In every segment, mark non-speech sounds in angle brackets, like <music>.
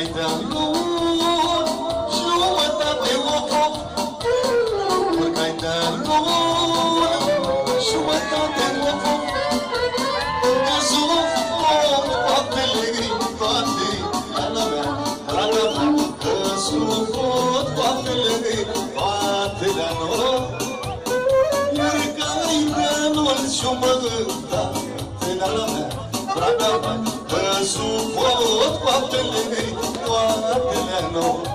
Hai de-a luat jumătate o foc Urcai de-a luat jumătate o foc Căzut foc faptele gri, toate Dragă mea, dragă mea Căzut foc faptele gri, toate de-a noroc Urcai de-a luat jumătate Dragă mea, dragă mea Căzut foc faptele gri, toate de-a noroc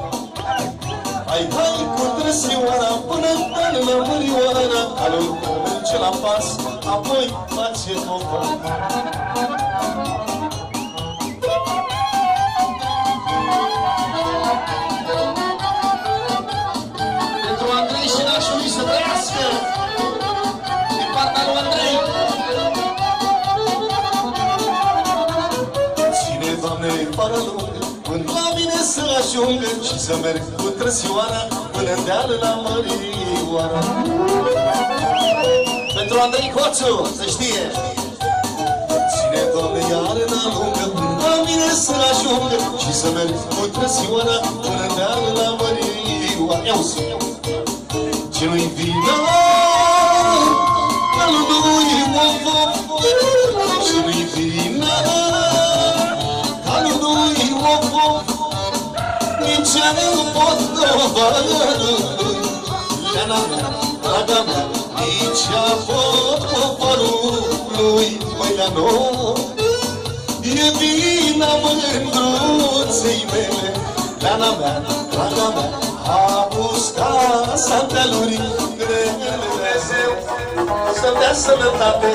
Hai, hai cu trăsioara până în la mărioara Alul merge la pas, apoi face topa mine să ajungă Și să merg cu trăsioara Până în deal la Mărioara. Pentru Andrei Hoțu, să știe. Ține, Doamne, iară lungă Până la mine să ajungă Și să merg cu trăsioara Până în deal la Mărioara. Iau zi Ce nu-i vină Al lui Mofo Ce Nici nu pot dovărâ Leana mea, draga mea Nici a pot poporului Măiano E vina mândruței mele Leana mea, draga mea A pus casa de luri grele Dumnezeu Să-mi dea sănătate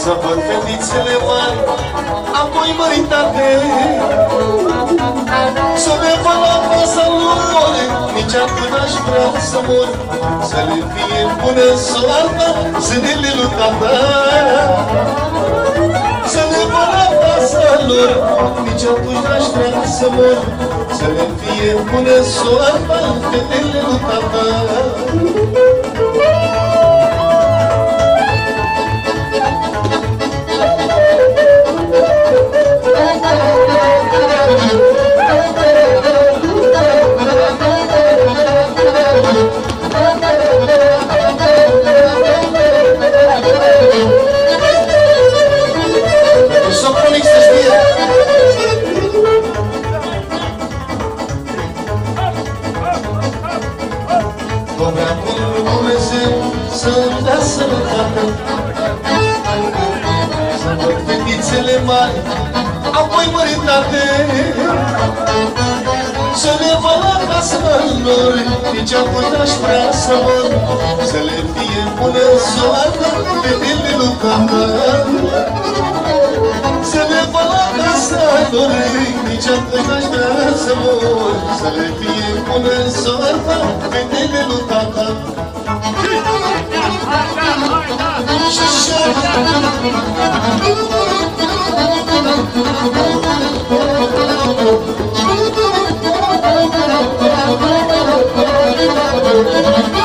Să văd fetițele mari Apoi măritate. Să ne văd la fața lor Nici atât n-aș vrea să mor. Să le fie bună soarta Zilele lui tata. Să ne văd la fața lor Nici atunci n-aș vrea să mor. Să le fie bună soarta Fetele lui tata Oh, nore nice putaș vrea să mor Să le fie bună soartă pe mine lucrată Să le facă să nore nice putaș vrea să mor Să le fie bună soartă pe mine lucrată Thank you. Thank <laughs> you.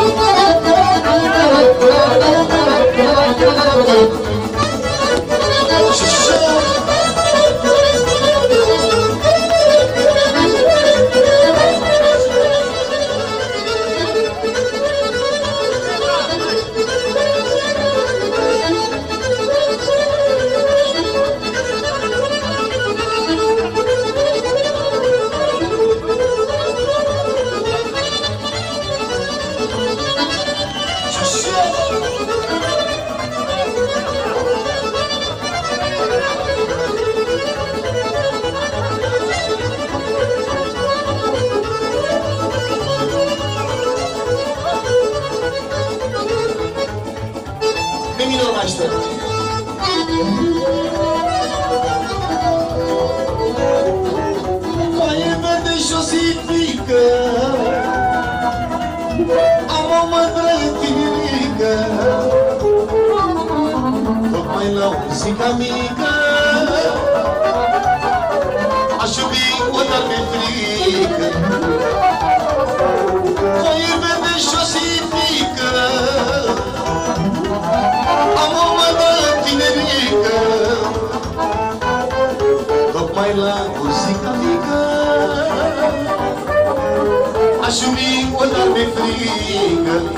mătrătinică Tocmai la muzica mică Aș iubi cu dar mi-e frică. Foie verde și o sipică Am o mătrătinică Tocmai la muzica mică Aș iubi me briga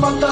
zapato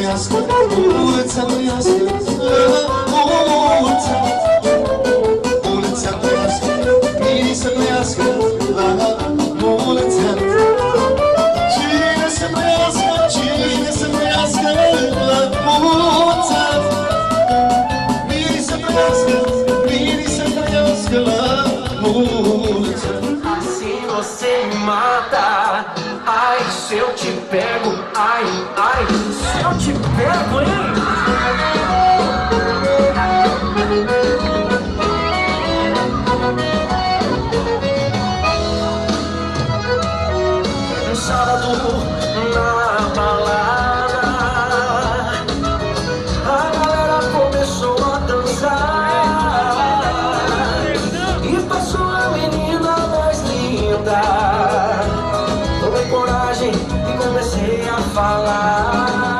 Mulțumesc, mulțumesc, mulțumesc Mine să trăiască, mulțumesc Cine să trăiască, cine să trăiască, mulțumesc Mine să trăiască, mine să trăiască, mulțumesc Se você me mata, ai, se eu te pego, ai, ai eu te pego, hein? Sábado na balada, a galera começou a dançar e passou a menina mais linda. Tomei coragem e comecei a falar